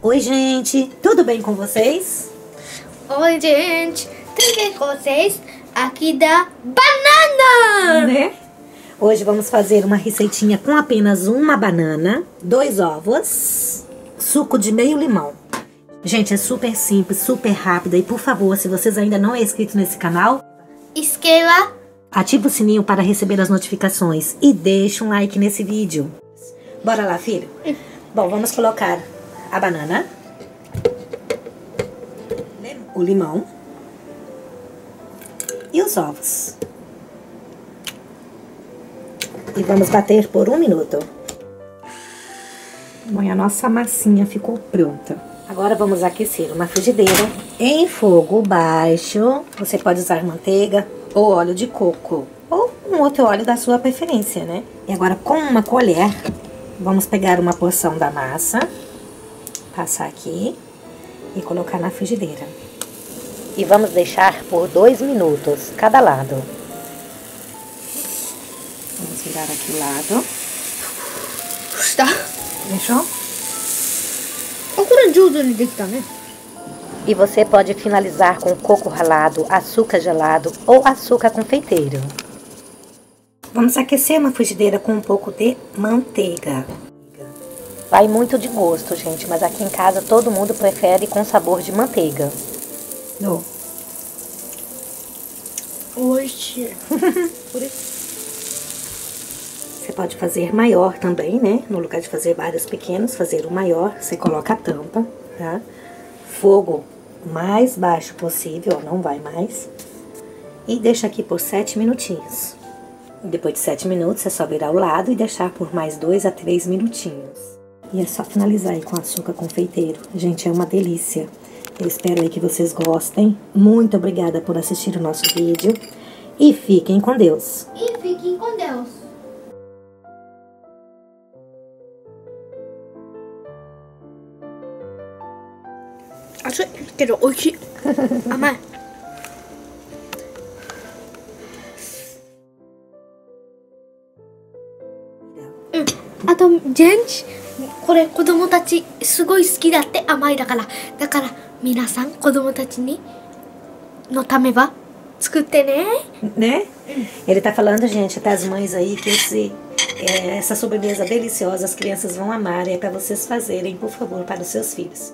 Oi, gente, tudo bem com vocês? Oi, gente, tudo bem com vocês? Aqui da banana! Né? Hoje vamos fazer uma receitinha com apenas uma banana, dois ovos, suco de meio limão. Gente, é super simples, super rápida e por favor, se vocês ainda não é inscrito nesse canal, Esquerda, ativa o sininho para receber as notificações e deixa um like nesse vídeo. Bora lá, filho? Bom, vamos colocar a banana, o limão e os ovos. E vamos bater por um minuto. Bom, a nossa massinha ficou pronta. Agora vamos aquecer uma frigideira em fogo baixo. Você pode usar manteiga ou óleo de coco. Ou um outro óleo da sua preferência, né? E agora com uma colher, vamos pegar uma porção da massa, passar aqui e colocar na frigideira. E vamos deixar por dois minutos cada lado. Vamos virar aqui o lado. Está. Deixou? E você pode finalizar com coco ralado, açúcar gelado ou açúcar confeiteiro. Vamos aquecer uma frigideira com um pouco de manteiga. Vai muito de gosto, gente, mas aqui em casa todo mundo prefere com sabor de manteiga. No. Hoje. você pode fazer maior também, né? No lugar de fazer vários pequenos, fazer o maior. Você coloca a tampa, tá? Fogo mais baixo possível, não vai mais. E deixa aqui por 7 minutinhos. Depois de 7 minutos, é só virar o lado e deixar por mais 2 a 3 minutinhos. E é só finalizar aí com açúcar confeiteiro. Gente, é uma delícia. Eu espero aí que vocês gostem. Muito obrigada por assistir o nosso vídeo. E fiquem com Deus. E fiquem com Deus. Açúcar, que do 美あと、ジェンチ、これ子供たちすごい好きだって甘いだから。だから皆さん子供たちにのためは作ってね。 né? Ele tá falando, gente, até as mães aí, que esse, é, essa sobremesa deliciosa as crianças vão amar e é para vocês fazerem, por favor, para os seus filhos.